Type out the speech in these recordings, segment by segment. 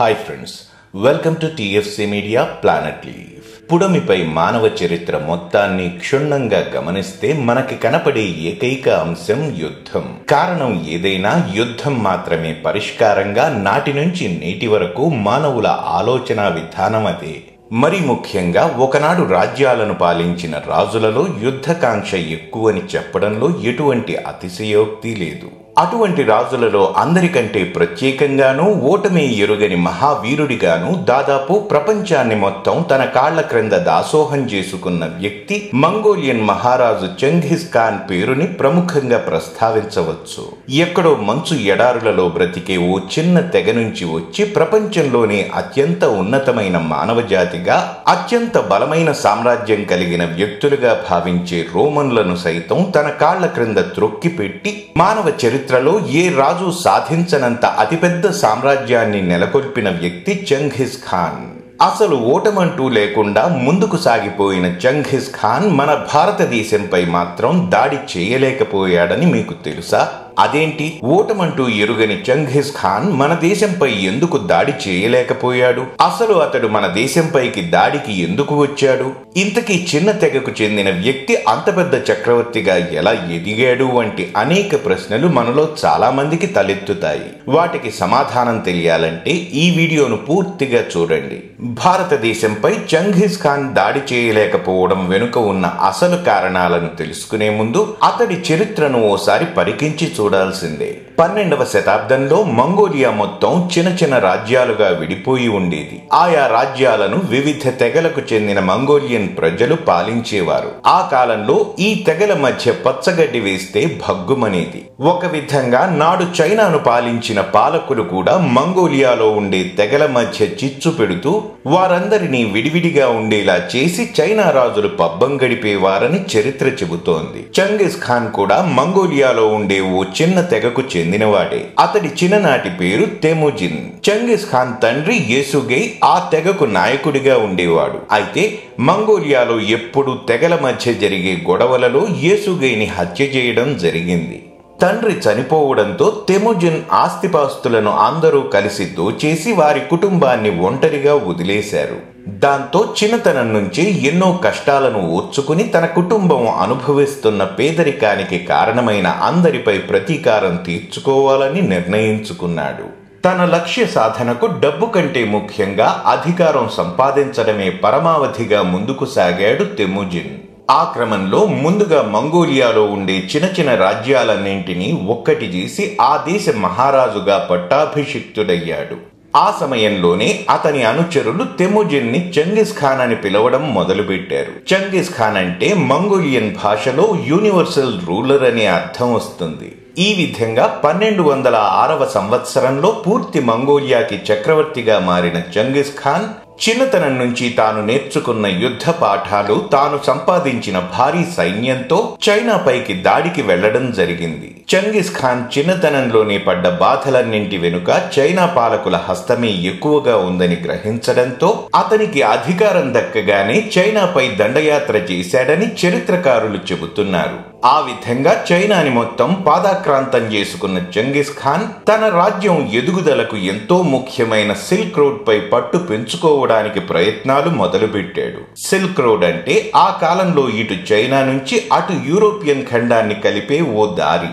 Hi friends welcome to TFC media planet leave పుడమిపై మానవ చరిత్ర మొత్తాన్ని క్షుణ్ణంగా గమనిస్తే మనకి కనపడే ఏకైక అంశం యుద్ధం. కారణం ఏదైనా యుద్ధం మాత్రమే పరిష్కారంగా నాటి నుంచి నేటి వరకు మానవుల ఆలోచన విధానం అదే. మరి ముఖ్యంగా ఒకనాడు రాజ్యాలను పాలించిన రాజులలో యుద్ధకాంక్ష ఎక్కువని చెప్పడంలో ఎటువంటి అతిశయోక్తి లేదు. అటువంటి రాజులలో అందరికంటే ప్రత్యేకంగానూ ఓటమి ఎరుగని మహావీరుడిగాను దాదాపు ప్రపంచాన్ని మొత్తం తన కాళ్ళ క్రింద దాసోహం చేసుకున్న వ్యక్తి మంగోలియన్ మహారాజు చెంఘిస్ ఖాన్ పేరుని ప్రముఖంగా ప్రస్తావించవచ్చు. ఎక్కడో మంచు ఎడారులలో బ్రతికే ఓ చిన్న తెగ నుంచి వచ్చి ప్రపంచంలోనే అత్యంత ఉన్నతమైన మానవజాతిగా అత్యంత బలమైన సామ్రాజ్యం కలిగిన వ్యక్తులుగా భావించే రోమన్లను సైతం తన కాళ్ళ క్రింద త్రొక్కిపెట్టి మానవ చరిత్ర చరిత్రలో ఏ రాజు సాధించనంత అతిపెద్ద సామ్రాజ్యాన్ని నెలకొల్పిన వ్యక్తి చెంఘిస్ ఖాన్. అసలు ఓటమంటూ లేకుండా ముందుకు సాగిపోయిన చెంఘిస్ ఖాన్ మన భారతదేశంపై మాత్రం దాడి చేయలేకపోయాడని మీకు తెలుసా? అదేంటి? ఓటమంటూ ఎరుగని చెంఘిస్ ఖాన్ మన దేశంపై ఎందుకు దాడి చేయలేకపోయాడు? అసలు అతడు మన దేశంపైకి దాడికి ఎందుకు వచ్చాడు? ఇంతకీ చిన్న తెగకు చెందిన వ్యక్తి అంత పెద్ద చక్రవర్తిగా ఎలా ఎదిగాడు? వంటి అనేక ప్రశ్నలు మనలో చాలా మందికి తలెత్తుతాయి. వాటికి సమాధానం తెలియాలంటే ఈ వీడియోను పూర్తిగా చూడండి. భారతదేశంపై చెంఘిస్ ఖాన్ దాడి చేయలేకపోవడం వెనుక ఉన్న అసలు కారణాలను తెలుసుకునే ముందు అతడి చరిత్రను ఓసారి పరికించి చూడాల్సిందే. పన్నెండవ శతాబ్దంలో మంగోలియా మొత్తం చిన్న చిన్న రాజ్యాలుగా విడిపోయి ఉండేది. ఆయా రాజ్యాలను వివిధ తెగలకు చెందిన మంగోలియన్ ప్రజలు పాలించేవారు. ఆ కాలంలో ఈ తెగల మధ్య పచ్చగడ్డి వేస్తే భగ్గుమనేది. ఒక విధంగా నాడు చైనాను పాలించిన పాలకులు కూడా మంగోలియాలో ఉండే తెగల మధ్య చిచ్చు పెడుతూ వారందరినీ విడివిడిగా ఉండేలా చేసి చైనా రాజులు పబ్బం గడిపేవారని చరిత్ర చెబుతోంది. చంగిస్ ఖాన్ కూడా మంగోలియాలో ఉండే ఓ చిన్న తెగకు చెందినవాడే. అతడి చిన్ననాటి పేరు తెముజిన్. చంగిస్ ఖాన్ తండ్రి యేసుగై ఆ తెగకు నాయకుడిగా ఉండేవాడు. అయితే మంగోలియాలో ఎప్పుడు తెగల మధ్య జరిగే గొడవలలో యేసుగైని హత్య చేయడం జరిగింది. తండ్రి చనిపోవడంతో తెముజిన్ ఆస్తిపాస్తులను అందరూ కలిసి దోచేసి వారి కుటుంబాన్ని ఒంటరిగా వదిలేశారు. దాంతో చిన్నతనం నుంచి ఎన్నో కష్టాలను ఓర్చుకుని తన కుటుంబం అనుభవిస్తున్న పేదరికానికి కారణమైన అందరిపై ప్రతీకారం తీర్చుకోవాలని నిర్ణయించుకున్నాడు. తన లక్ష్య సాధనకు డబ్బు కంటే ముఖ్యంగా అధికారం సంపాదించడమే పరమావధిగా ముందుకు సాగాడు తెముజిన్. ఆ క్రమంలో ముందుగా మంగోలియాలో ఉండే చిన్న చిన్న రాజ్యాలన్నింటినీ ఒక్కటి చేసి ఆ దేశ మహారాజుగా పట్టాభిషిక్తుడయ్యాడు. ఆ సమయంలోనే అతని అనుచరులు తెముజిన్ని చంగిస్ ఖాన్ అని పిలవడం మొదలుపెట్టారు. చంగిస్ ఖాన్ అంటే మంగోలియన్ భాషలో యూనివర్సల్ రూలర్ అనే అర్థం వస్తుంది. ఈ విధంగా పన్నెండు వందల ఆరవ సంవత్సరంలో పూర్తి మంగోలియాకి చక్రవర్తిగా మారిన చంగిస్ ఖాన్ చిన్నతనం నుంచి తాను నేర్చుకున్న యుద్ధ పాఠాలు తాను సంపాదించిన భారీ సైన్యంతో చైనాపైకి దాడికి వెళ్ళడం జరిగింది. చంగిస్ ఖాన్ చిన్నతనంలోనే పడ్డ బాధలన్నింటి వెనుక చైనా పాలకుల హస్తమే ఎక్కువగా ఉందని గ్రహించడంతో అతనికి అధికారం దక్కగానే చైనాపై దండయాత్ర చేశాడని చరిత్రకారులు చెబుతున్నారు. ఆ విధంగా చైనాని మొత్తం పాదాక్రాంతం చేసుకున్న చంగీస్ ఖాన్ తన రాజ్యం ఎదుగుదలకు ఎంతో ముఖ్యమైన సిల్క్ రోడ్ పై పట్టు పెంచుకోవడానికి ప్రయత్నాలు మొదలుపెట్టాడు. సిల్క్ రోడ్ అంటే ఆ కాలంలో ఇటు చైనా నుంచి అటు యూరోపియన్ ఖండాన్ని కలిపే ఓ దారి.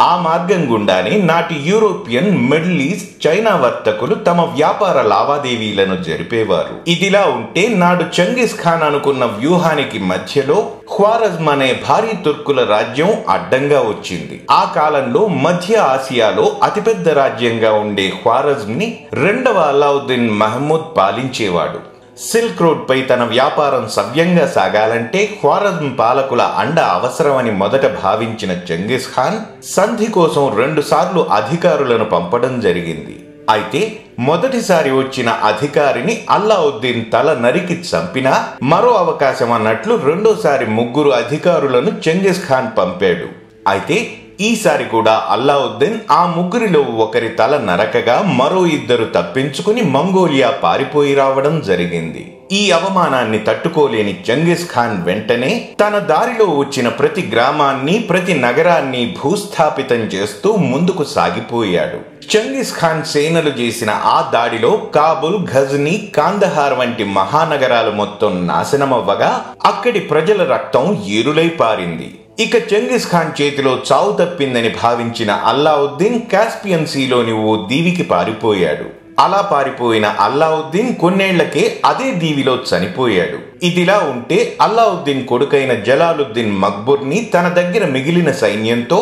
ఆ మార్గం గుండానే నాటి యూరోపియన్ మిడిల్ ఈస్ట్ చైనా వర్తకులు తమ వ్యాపార లావాదేవీలను జరిపేవారు. ఇదిలా ఉంటే నాడు చంగిస్ ఖాన్ అనుకున్న వ్యూహానికి మధ్యలో ఖ్వారజ్మ్ అనే భారీ తుర్కుల రాజ్యం అడ్డంగా వచ్చింది. ఆ కాలంలో మధ్య ఆసియాలో అతిపెద్ద రాజ్యంగా ఉండే ఖ్వారజ్మ్ని రెండవ అలావుద్దీన్ మహమ్మద్ పాలించేవాడు. సిల్క్ రోడ్ పై తన వ్యాపారం సవ్యంగా సాగాలంటే ఖ్వారజ్మ్ పాలకుల అండ అవసరమని మొదట భావించిన చెంగిస్ ఖాన్ సంధి కోసం రెండుసార్లు అధికారులను పంపడం జరిగింది. అయితే మొదటిసారి వచ్చిన అధికారిని అల్లావుద్దీన్ తల నరికి చంపినా మరో అవకాశం అన్నట్లు రెండోసారి ముగ్గురు అధికారులను చెంగిస్ ఖాన్ పంపాడు. అయితే ఈసారి కూడా అల్లావుద్దీన్ ఆ ముగ్గురిలో ఒకరి తల నరకగా మరో ఇద్దరు తప్పించుకుని మంగోలియా పారిపోయి రావడం జరిగింది. ఈ అవమానాన్ని తట్టుకోలేని చెంగిస్ ఖాన్ వెంటనే తన దారిలో వచ్చిన ప్రతి గ్రామాన్ని ప్రతి నగరాన్ని భూస్థాపితం చేస్తూ ముందుకు సాగిపోయాడు. చంగీస్ ఖాన్ సేనలు చేసిన ఆ దాడిలో కాబుల్ ఘజ్ని కాందహార్ వంటి మహానగరాలు మొత్తం నాశనమవ్వగా అక్కడి ప్రజల రక్తం ఏరులై పారింది. ఇక చెంగిస్ ఖాన్ చేతిలో చావు తప్పిందని భావించిన అల్లావుద్దీన్ కాస్పియన్ సీలోని ఓ దీవికి పారిపోయాడు. అలా పారిపోయిన అల్లావుద్దీన్ కొన్నేళ్ళకే అదే దీవిలో చనిపోయాడు. ఇదిలా ఉంటే అల్లావుద్దీన్ కొడుకైన జలాలుద్దీన్ మక్బుర్ని తన దగ్గర మిగిలిన సైన్యంతో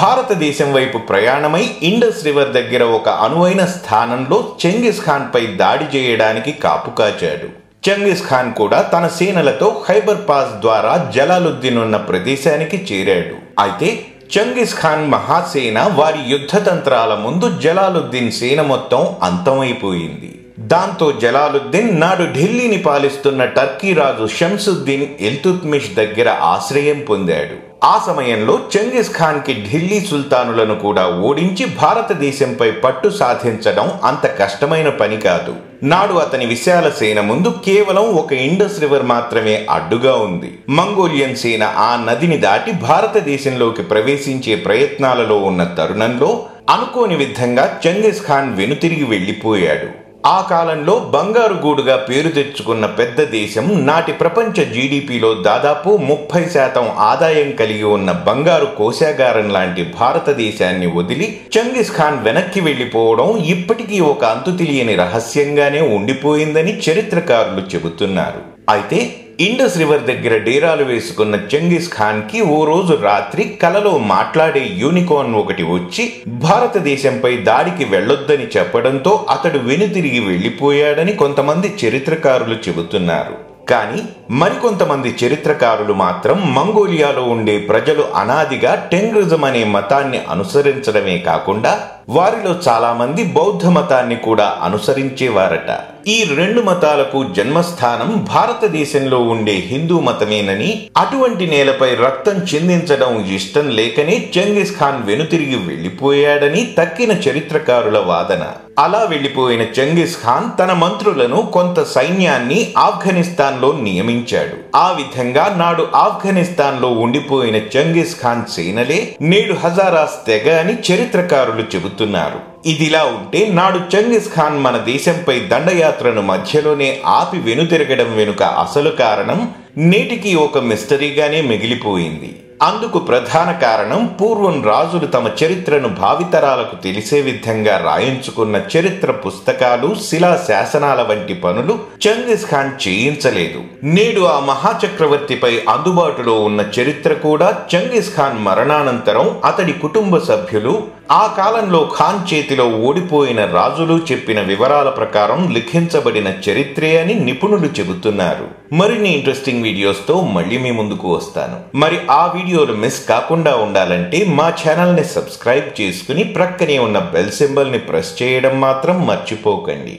భారతదేశం వైపు ప్రయాణమై ఇండస్ రివర్ దగ్గర ఒక అనువైన స్థానంలో చెంగిస్ ఖాన్ పై దాడి చేయడానికి కాపు కాచాడు. చెంగిస్ ఖాన్ కూడా తన సేనలతో ఖైబర్ పాస్ ద్వారా జలాలుద్దీన్ ఉన్న ప్రదేశానికి చేరాడు. అయితే చెంగిస్ ఖాన్ మహాసేన వారి యుద్ధ తంత్రాల ముందు జలాలుద్దీన్ సేన మొత్తం అంతమైపోయింది. దాంతో జలాలుద్దీన్ నాడు ఢిల్లీని పాలిస్తున్న టర్కీ రాజు షంసుద్దీన్ ఎల్తుత్మిష్ దగ్గర ఆశ్రయం పొందాడు. ఆ సమయంలో చెంగిస్ ఖాన్కి ఢిల్లీ సుల్తానులను కూడా ఓడించి భారతదేశంపై పట్టు సాధించడం అంత కష్టమైన పని కాదు. నాడు అతని విశాల సేన ముందు కేవలం ఒక ఇండస్ రివర్ మాత్రమే అడ్డుగా ఉంది. మంగోలియన్ సేన ఆ నదిని దాటి భారతదేశంలోకి ప్రవేశించే ప్రయత్నాలలో ఉన్న తరుణంలో అనుకోని విధంగా చెంగిస్ ఖాన్ వెనుతిరిగి వెళ్ళిపోయాడు. ఆ కాలంలో బంగారు గూడుగా పేరు తెచ్చుకున్న పెద్ద దేశం నాటి ప్రపంచ జీడిపిలో దాదాపు ముప్పై శాతం ఆదాయం కలిగి ఉన్న బంగారు కోశాగారం లాంటి భారతదేశాన్ని వదిలి చంగిస్ ఖాన్ వెనక్కి వెళ్ళిపోవడం ఇప్పటికీ ఒక అంతు తెలియని రహస్యంగానే ఉండిపోయిందని చరిత్రకారులు చెబుతున్నారు. అయితే ఇండస్ రివర్ దగ్గర డేరాలు వేసుకున్న చెంగిస్ ఖాన్కి ఓ రోజు రాత్రి కలలో మాట్లాడే యూనికార్న్ ఒకటి వచ్చి భారతదేశంపై దాడికి వెళ్ళొద్దని చెప్పడంతో అతడు వెనుతిరిగి వెళ్ళిపోయాడని కొంతమంది చరిత్రకారులు చెబుతున్నారు. కానీ మరికొంతమంది చరిత్రకారులు మాత్రం మంగోలియాలో ఉండే ప్రజలు అనాదిగా టెంగ్రిజం అనే మతాన్ని అనుసరించడమే కాకుండా వారిలో చాలామంది బౌద్ధ మతాన్ని కూడా అనుసరించేవారట. ఈ రెండు మతాలకు జన్మస్థానం భారతదేశంలో ఉండే హిందూ మతమేనని అటువంటి నేలపై రక్తం చెందించడం ఇష్టం లేకనే చెంగిస్ ఖాన్ వెనుతిరిగి వెళ్ళిపోయాడని తక్కిన చరిత్రకారుల వాదన. అలా వెళ్ళిపోయిన చెంగిస్ ఖాన్ తన మంత్రులను కొంత సైన్యాన్ని ఆఫ్ఘనిస్తాన్లో నియమించాడు. ఆ విధంగా నాడు ఆఫ్ఘనిస్తాన్లో ఉండిపోయిన చెంగిస్ ఖాన్ సేనలే నేడు హజారాస్ తెగ అని చరిత్రకారులు చెబుతున్నారు. ఇదిలా ఉంటే నాడు చంగిస్ ఖాన్ మన దేశంపై దండయాత్రను మధ్యలోనే ఆపి వెనుతిరగడం వెనుక అసలు కారణం నేటికి ఒక మిస్టరీగానే మిగిలిపోయింది. అందుకు ప్రధాన కారణం పూర్వం రాజులు తమ చరిత్రను భావితరాలకు తెలిసే విధంగా రాయించుకున్న చరిత్ర పుస్తకాలు శిలా శాసనాల వంటి పనులు చంగిస్ ఖాన్ చేయించలేదు. నేడు ఆ మహాచక్రవర్తిపై అందుబాటులో ఉన్న చరిత్ర కూడా చంగిస్ ఖాన్ మరణానంతరం అతడి కుటుంబ సభ్యులు ఆ కాలంలో ఖాన్ చేతిలో ఓడిపోయిన రాజులు చెప్పిన వివరాల ప్రకారం లిఖించబడిన చరిత్రే అని నిపుణులు చెబుతున్నారు. మరిన్ని ఇంట్రెస్టింగ్ వీడియోస్తో మళ్ళీ మీ ముందుకు వస్తాను. మరి ఆ వీడియోలు మిస్ కాకుండా ఉండాలంటే మా ఛానల్ని సబ్స్క్రైబ్ చేసుకుని ప్రక్కనే ఉన్న బెల్ సింబల్ని ప్రెస్ చేయడం మాత్రం మర్చిపోకండి.